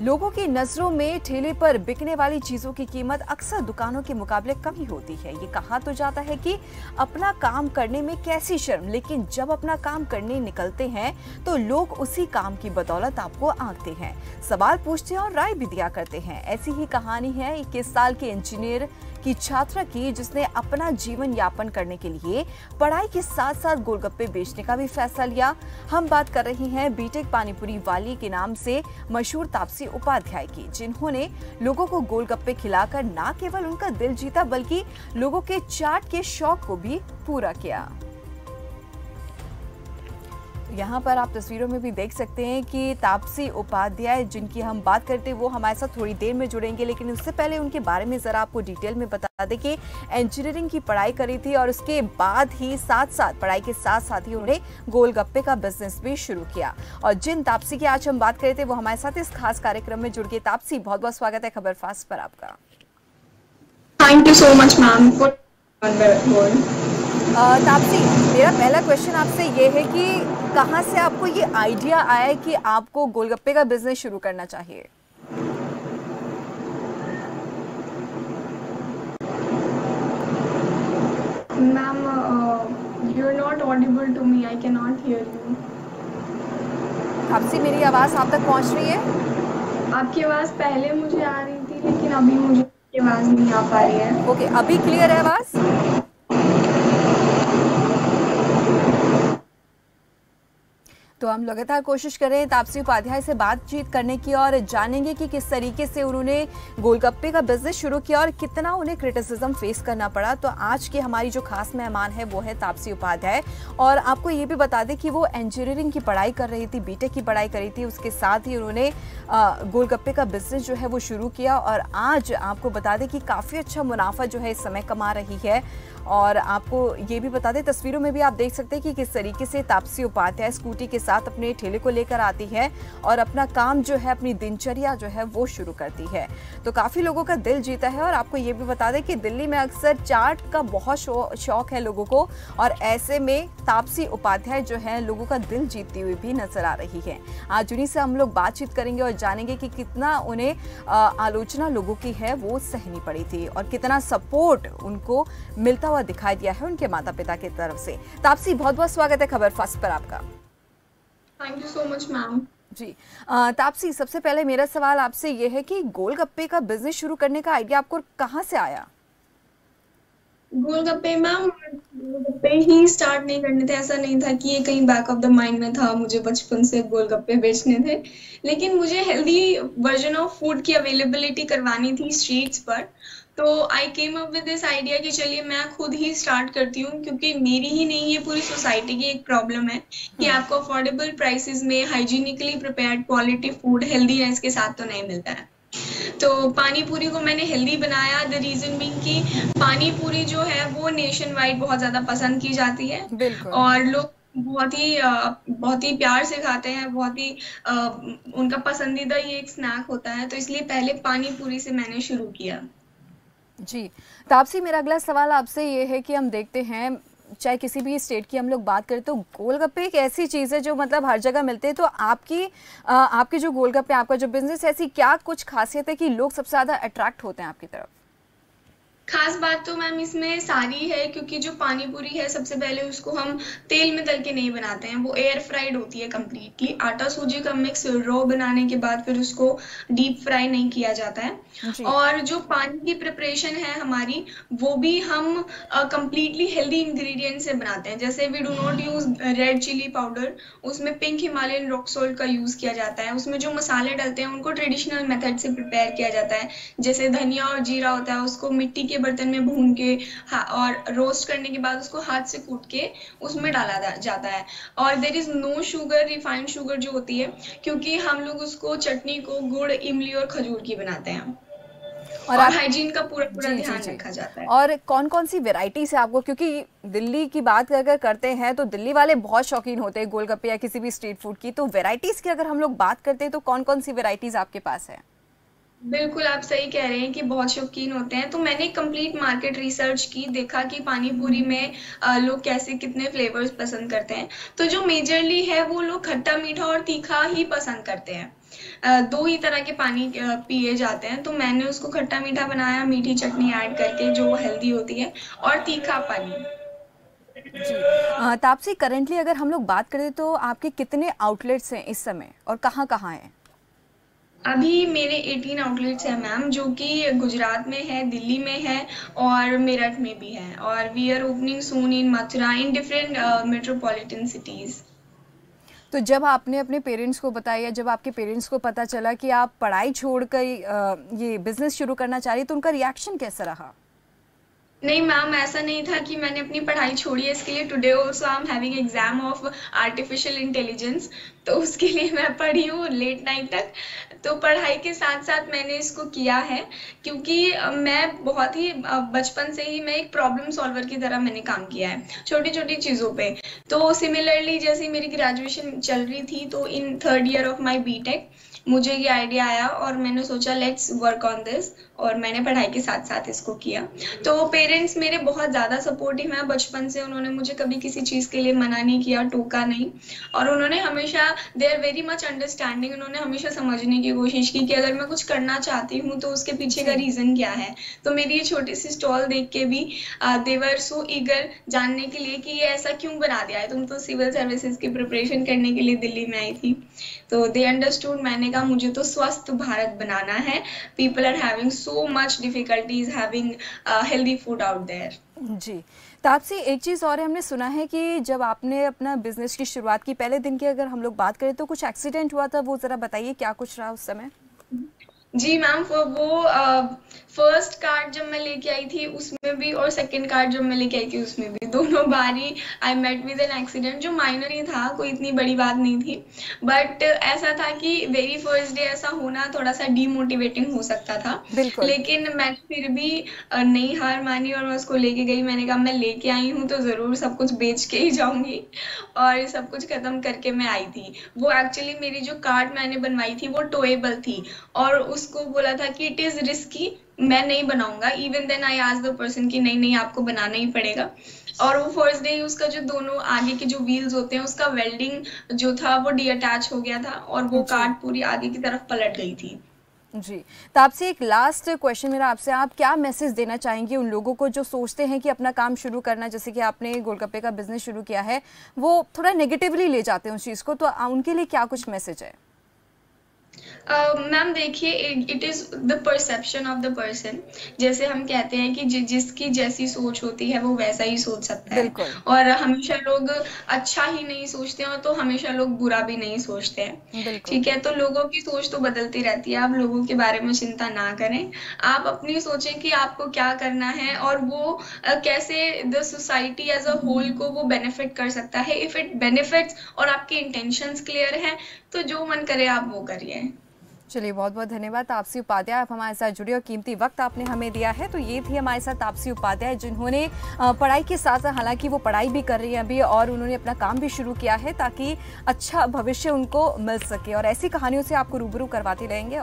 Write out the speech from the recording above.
लोगों की नज़रों में ठेले पर बिकने वाली चीज़ों की कीमत अक्सर दुकानों के मुकाबले कम ही होती है। ये कहा तो जाता है कि अपना काम करने में कैसी शर्म, लेकिन जब अपना काम करने निकलते हैं तो लोग उसी काम की बदौलत आपको आंकते हैं। सवाल पूछते हैं और राय भी दिया करते हैं। ऐसी ही कहानी है इक्कीस साल के इंजीनियर की छात्रा की, जिसने अपना जीवन यापन करने के लिए पढ़ाई के साथ साथ गोलगप्पे बेचने का भी फैसला लिया। हम बात कर रहे हैं बीटेक पानीपुरी वाली के नाम से मशहूर तापसी उपाध्याय की, जिन्होंने लोगों को गोलगप्पे खिलाकर न केवल उनका दिल जीता, बल्कि लोगों के चाट के शौक को भी पूरा किया। यहाँ पर आप तस्वीरों में भी देख सकते हैं कि तापसी उपाध्याय जिनकी हम बात करते हैं, वो हमारे साथ थोड़ी देर में जुड़ेंगे, लेकिन उससे पहले उनके बारे में ज़रा आपको डिटेल में बता दें कि इंजीनियरिंग की पढ़ाई करी थी और उसके बाद ही साथ साथ पढ़ाई के साथ साथ ही उन्होंने गोलगप्पे का बिज़नेस भी शुरू किया। और जिन तापसी की आज हम बात कर थे वो हमारे साथ इस खास कार्यक्रम में जुड़ गए। तापसी बहुत बहुत स्वागत है खबर फास्ट पर आपका। Thank you so much ma'am Taapsee मेरा पहला क्वेश्चन आपसे ये है कि कहाँ से आपको ये आइडिया आया कि आपको गोलगप्पे का बिज़नेस शुरू करना चाहिए? Ma'am you are not audible to me I can not hear you Taapsee मेरी आवाज़ आप तक पहुँच रही है? आपकी आवाज़ पहले मुझे आ रही थी लेकिन अभी मुझे आवाज़ नहीं आ पा रही है। ओके okay, अभी क्लियर है आवाज़? तो हम लगातार कोशिश करें तापसी उपाध्याय से बातचीत करने की और जानेंगे कि किस तरीके से उन्होंने गोलगप्पे का बिज़नेस शुरू किया और कितना उन्हें क्रिटिसिज्म फेस करना पड़ा। तो आज की हमारी जो खास मेहमान है, वो है तापसी उपाध्याय। और आपको ये भी बता दें कि वो इंजीनियरिंग की पढ़ाई कर रही थी बीटेक की पढ़ाई करी थी। उसके साथ ही उन्होंने गोलगप्पे का बिज़नेस जो है वो शुरू किया। और आज आपको बता दें कि काफ़ी अच्छा मुनाफा जो है इस समय कमा रही है। और आपको ये भी बता दें, तस्वीरों में भी आप देख सकते हैं कि किस तरीके से तापसी उपाध्याय स्कूटी के साथ अपने ठेले को लेकर आती है और अपना काम जो है, अपनी दिनचर्या जो है, वो शुरू करती है। तो काफ़ी लोगों का दिल जीता है और आपको ये भी बता दें कि दिल्ली में अक्सर चाट का बहुत शौक है लोगों को और ऐसे में तापसी उपाध्याय जो है, लोगों का दिल जीतती हुई भी नज़र आ रही है। आज उन्हीं से हम लोग बातचीत करेंगे और जानेंगे कि कितना उन्हें आलोचना लोगों की है, वो सहनी पड़ी थी और कितना सपोर्ट उनको मिलता हुआ दिखाई दिया है उनके माता पिता की तरफ़ से। तापसी बहुत बहुत स्वागत है खबर फ़र्स्ट पर आपका। Thank you so much ma'am जी तापसी सबसे पहले मेरा सवाल आपसे ये है कि गोलगप्पे का बिज़नेस शुरू करने का आइडिया आपको कहाँ से आया? गोलगप्पे मैम गोलगप्पे ही स्टार्ट नहीं करने थे। ऐसा नहीं था कि ये कहीं बैक ऑफ़ द माइंड में था मुझे बचपन से गोलगप्पे बेचने थे। लेकिन मुझे हेल्दी वर्जन ऑफ़ फ़ूड की अवेलेबिलिटी करवानी थी स्ट्रीट्स पर। तो I came up with this idea कि चलिए मैं खुद ही स्टार्ट करती हूँ क्योंकि मेरी ही नहीं ये पूरी सोसाइटी की एक प्रॉब्लम है कि हम्म। आपको अफोर्डेबल प्राइसेस में hygienically prepared quality food healthy healthiness के साथ तो नहीं मिलता है। तो पानी पूरी को मैंने हेल्दी बनाया द रीजन बिंग कि पानी पूरी जो है वो नेशन वाइड बहुत ज़्यादा पसंद की जाती है। और लोग बहुत ही बहुत ही प्यार से खाते हैं बहुत ही उनका पसंदीदा ये एक स्नैक होता है तो इसलिए पहले पानी पूरी से मैंने शुरू किया। जी। तापसी, मेरा अगला सवाल आपसे ये है कि हम देखते हैं, चाहे किसी भी स्टेट की हम लोग बात करें तो गोलगप्पे एक ऐसी चीज़ है जो मतलब हर जगह मिलते हैं। तो आपकी आपके जो गोलगप्पे, आपका जो बिज़नेस है, ऐसी क्या कुछ खासियत है कि लोग सबसे ज़्यादा अट्रैक्ट होते हैं आपकी तरफ़? खास बात तो मैम इसमें सारी है क्योंकि जो पानी पूरी है सबसे पहले उसको हम तेल में तल के नहीं बनाते हैं। वो एयर फ्राइड होती है कम्प्लीटली आटा सूजी का मिक्स रो बनाने के बाद फिर उसको डीप फ्राई नहीं किया जाता है। और जो पानी की प्रिपरेशन है हमारी वो भी हम कम्प्लीटली हेल्दी इंग्रेडिएंट से बनाते हैं। जैसे we do not use red chilli powder उसमें पिंक हिमालयन रॉक सोल्ट का यूज़ किया जाता है। उसमें जो मसाले डलते हैं उनको ट्रेडिशनल मेथड से प्रिपेयर किया जाता है। जैसे धनिया और जीरा होता है उसको मिट्टी के बर्तन में भून के और रोस्ट करने के बाद उसको हाथ से कूट के उसमें डाला जाता है। और there is no sugar refined sugar जो होती है क्योंकि हम लोग उसको चटनी को गुड़ इमली और खजूर की बनाते हैं। और, और हाइजीन का पूरा पूरा ध्यान रखा जाता है। और कौन कौन सी वेराइटीज है आपको क्योंकि दिल्ली की बात अगर करते हैं तो दिल्ली वाले बहुत शौकीन होते हैं गोलगप्पे या किसी भी स्ट्रीट फ़ूड की। तो वेराइटीज की अगर हम लोग बात करते हैं तो कौन कौन सी वेराइटीज आपके पास है? बिल्कुल, आप सही कह रहे हैं कि बहुत शौकीन होते हैं। तो मैंने कंप्लीट मार्केट रिसर्च की, देखा कि पानी पूरी में लोग कैसे कितने फ्लेवर्स पसंद करते हैं। तो जो मेजरली है वो लोग खट्टा, मीठा और तीखा ही पसंद करते हैं। दो ही तरह के पानी पिए जाते हैं। तो मैंने उसको खट्टा-मीठा बनाया, मीठी चटनी ऐड करके जो हेल्दी होती है और तीखा पानी। जी। तापसी करंटली अगर हम लोग बात करें तो आपके कितने आउटलेट्स हैं इस समय और कहाँ-कहाँ हैं? अभी मेरे 18 आउटलेट्स हैं मैम, जो कि गुजरात में है, दिल्ली में है और मेरठ में भी है और we are opening soon in Mathura in different metropolitan cities. तो जब आपने अपने पेरेंट्स को बताया जब आपके पेरेंट्स को पता चला कि आप पढ़ाई छोड़कर ये बिज़नेस शुरू करना चाह रही तो उनका रिएक्शन कैसा रहा? नहीं मैम ऐसा नहीं था कि मैंने अपनी पढ़ाई छोड़ी है। इसके लिए today also I am having exam of artificial intelligence तो उसके लिए मैं पढ़ी हूँ लेट नाइट तक। तो पढ़ाई के साथ साथ मैंने इसको किया है, क्योंकि मैं बहुत ही बचपन से ही मैं एक प्रॉब्लम सॉल्वर की तरह मैंने काम किया है छोटी छोटी चीज़ों पे। तो सिमिलरली जैसे मेरी ग्रेजुएशन चल रही थी तो in third year of my B मुझे ये आइडिया आया और मैंने सोचा लेट्स वर्क ऑन दिस और मैंने पढ़ाई के साथ साथ इसको किया। तो पेरेंट्स मेरे बहुत ज़्यादा सपोर्टिव हैं। बचपन से उन्होंने मुझे कभी किसी चीज़ के लिए मना नहीं किया टोका नहीं। और उन्होंने हमेशा they are very much understanding उन्होंने हमेशा समझने की कोशिश की कि अगर मैं कुछ करना चाहती हूँ तो उसके पीछे का रीज़न क्या है? तो मेरी ये छोटी सी स्टॉल देख के भी देवर सो ईगर जानने के लिए कि ये ऐसा क्यों बना दिया है? तुम तो सिविल सर्विसेज़ की प्रिपरेशन करने के लिए दिल्ली में आई थी। तो दे अंडरस्टूड मैंने कहा मुझे तो स्वस्थ भारत बनाना है। People are having so much difficulties having healthy food out there जी। तापसी एक चीज़ और हमने सुना है कि जब आपने अपना बिज़नेस की शुरुआत की, पहले दिन की अगर हम लोग बात करें तो कुछ एक्सीडेंट हुआ था? वो ज़रा बताइए, क्या कुछ रहा उस समय? जी मैम वो फ़र्स्ट कार्ड जब मैं लेके आई थी उसमें भी और सेकंड कार्ड जब मैं लेके आई थी उसमें भी दोनों बार ही I met with an accident जो माइनर ही था कोई इतनी बड़ी बात नहीं थी। बट ऐसा था कि वेरी फ़र्स्ट डे ऐसा होना थोड़ा सा डीमोटिवेटिंग हो सकता था। लेकिन मैंने फिर भी नहीं हार मानी और मैं उसको लेके गई। मैंने कहा मैं लेके आई हूँ तो ज़रूर सब कुछ बेच के ही जाऊँगी। और सब कुछ ख़त्म करके मैं आई थी। वो एक्चुअली मेरी जो कार्ड मैंने बनवाई थी वो टोएबल थी। और उसको बोला था कि इट इज़ रिस्की मैं नहीं बनाऊँगा। इवन देन आई आज द पर्सन की नहीं नहीं आपको बनाना ही पड़ेगा। और वो फ़र्स्ट डे उसका जो दोनों आगे के जो व्हील्स होते हैं उसका वेल्डिंग जो था वो डी अटैच हो गया था और वो कार पूरी आगे की तरफ़ पलट गई थी। जी। तो आपसे एक लास्ट क्वेश्चन मेरा आपसे आप क्या मैसेज देना चाहेंगे उन लोगों को जो सोचते हैं कि अपना काम शुरू करना जैसे कि आपने गोलगप्पे का बिज़नेस शुरू किया है वो थोड़ा नेगेटिवली ले जाते हैं उस चीज़ को तो उनके लिए क्या कुछ मैसेज है? मैम देखिए it is the perception of the person जैसे हम कहते हैं कि जि, जिसकी जैसी सोच होती है वो वैसा ही सोच सकता है। और हमेशा लोग अच्छा ही नहीं सोचते हैं तो हमेशा लोग बुरा भी नहीं सोचते हैं। ठीक है तो लोगों की सोच तो बदलती रहती है। आप लोगों के बारे में चिंता ना करें। आप अपनी सोचें कि आपको क्या करना है और वो कैसे the society as a whole को वो बेनिफिट कर सकता है। इफ़ इट बेनिफिट्स और आपके इंटेंशंस क्लियर हैं तो जो मन करे आप वो करिए। चलिए बहुत बहुत धन्यवाद तापसी उपाध्याय। आप हमारे साथ जुड़े और कीमती वक्त आपने हमें दिया है तो ये थी हमारे साथ तापसी उपाध्याय, जिन्होंने पढ़ाई के साथ साथ हालाँकि वो पढ़ाई भी कर रही हैं अभी, और उन्होंने अपना काम भी शुरू किया है, ताकि अच्छा भविष्य उनको मिल सके, और ऐसी कहानियों से आपको रूबरू करवाते रहेंगे।